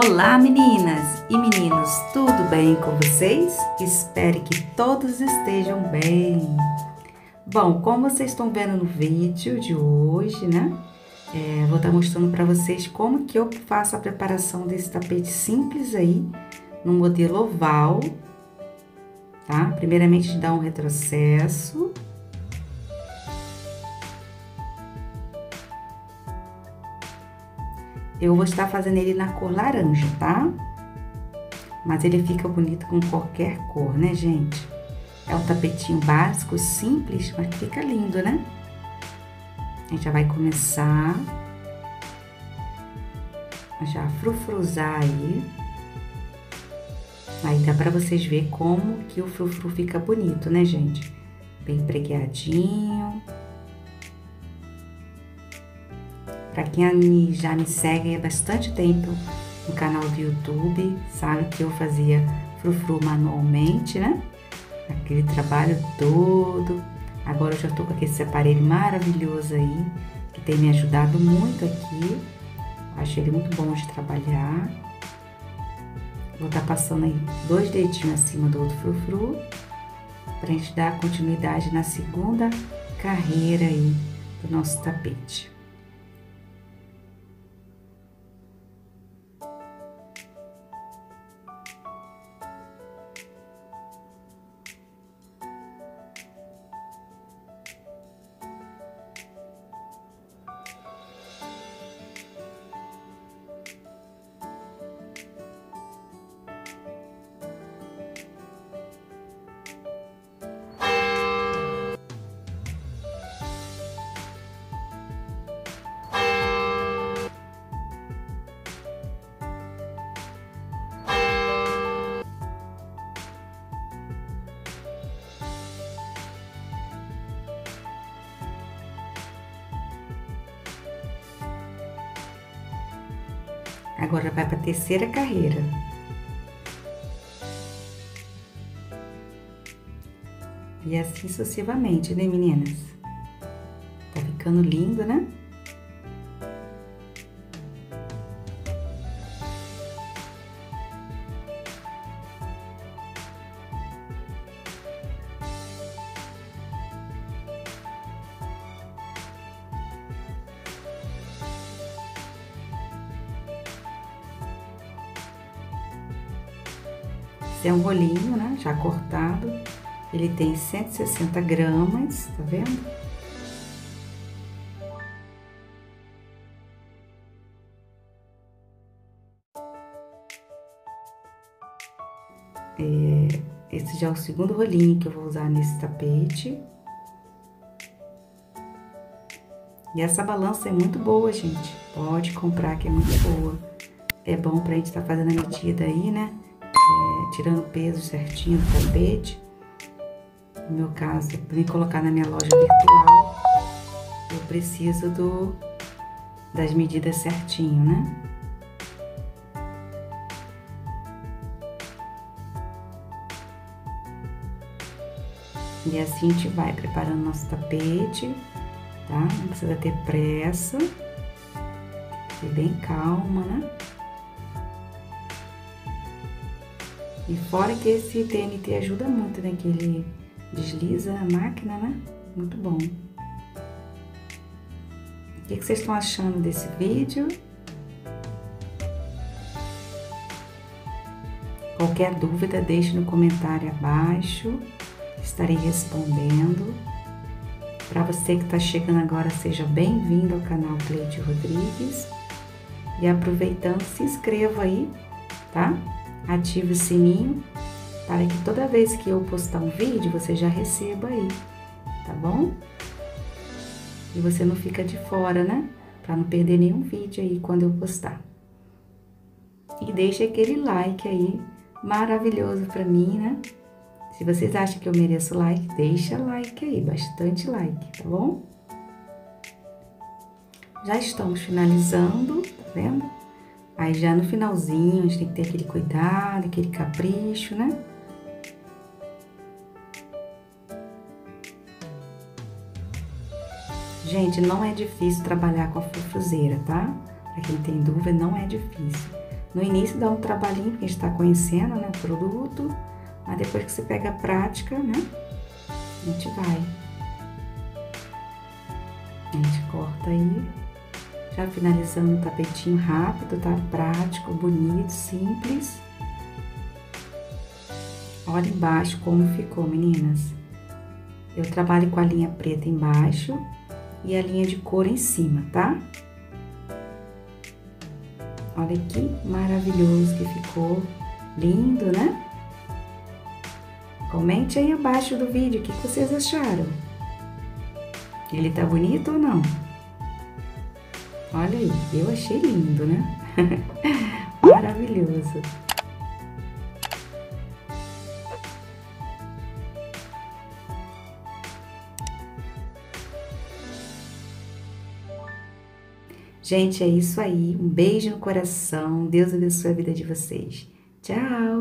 Olá meninas e meninos, tudo bem com vocês? Espero que todos estejam bem. Bom, como vocês estão vendo no vídeo de hoje, né? É, vou estar mostrando para vocês como que eu faço a preparação desse tapete simples aí, no modelo oval, tá? Primeiramente, dá um retrocesso. Eu vou estar fazendo ele na cor laranja, tá? Mas ele fica bonito com qualquer cor, né, gente? É um tapetinho básico, simples, mas fica lindo, né? A gente já vai começar a já frufruzar aí. Aí dá pra vocês verem como que o frufru fica bonito, né, gente? Bem preguiadinho. Para quem já me segue há bastante tempo no canal do YouTube, sabe que eu fazia frufru manualmente, né? Aquele trabalho todo. Agora eu já tô com esse aparelho maravilhoso aí, que tem me ajudado muito aqui. Acho ele muito bom de trabalhar. Vou estar tá passando aí dois dedinhos acima do outro frufru, pra gente dar continuidade na segunda carreira aí do nosso tapete. Agora vai para a terceira carreira. E assim sucessivamente, né, meninas? Tá ficando lindo, né? Esse é um rolinho, né? Já cortado. Ele tem 160 gramas, tá vendo? É, esse já é o segundo rolinho que eu vou usar nesse tapete. E essa balança é muito boa, gente. Pode comprar que é muito boa. É bom pra gente estar tá fazendo a medida aí, né? Tirando o peso certinho do tapete. No meu caso, para colocar na minha loja virtual, eu preciso do, das medidas certinho, né? E assim a gente vai preparando nosso tapete, tá? Não precisa ter pressa, ser bem calma, né? E fora que esse TNT ajuda muito, né? Que ele desliza a máquina, né? Muito bom. O que, vocês estão achando desse vídeo? Qualquer dúvida, deixe no comentário abaixo. Estarei respondendo. Para você que está chegando agora, seja bem-vindo ao canal Cleide Rodrigues. E aproveitando, se inscreva aí, tá? Ative o sininho para que toda vez que eu postar um vídeo você já receba aí, tá bom? E você não fica de fora, né? Para não perder nenhum vídeo aí quando eu postar. E deixe aquele like aí maravilhoso para mim, né? Se vocês acham que eu mereço like, deixa like aí, bastante like, tá bom? Já estamos finalizando, tá vendo? Aí já no finalzinho a gente tem que ter aquele cuidado, aquele capricho, né? Gente, não é difícil trabalhar com a frufruzeira, tá? Pra quem tem dúvida, não é difícil. No início dá um trabalhinho, porque a gente está conhecendo né, o produto, mas depois que você pega a prática, né? A gente vai. A gente corta aí, já finalizando o tapetinho rápido, tá? Prático, bonito, simples. Olha embaixo como ficou, meninas. Eu trabalho com a linha preta embaixo e a linha de cor em cima, tá? Olha que maravilhoso que ficou. Lindo, né? Comente aí abaixo do vídeo o que vocês acharam. Ele tá bonito ou não? Olha aí, eu achei lindo, né? Maravilhoso. Gente, é isso aí. Um beijo no coração. Deus abençoe a vida de vocês. Tchau!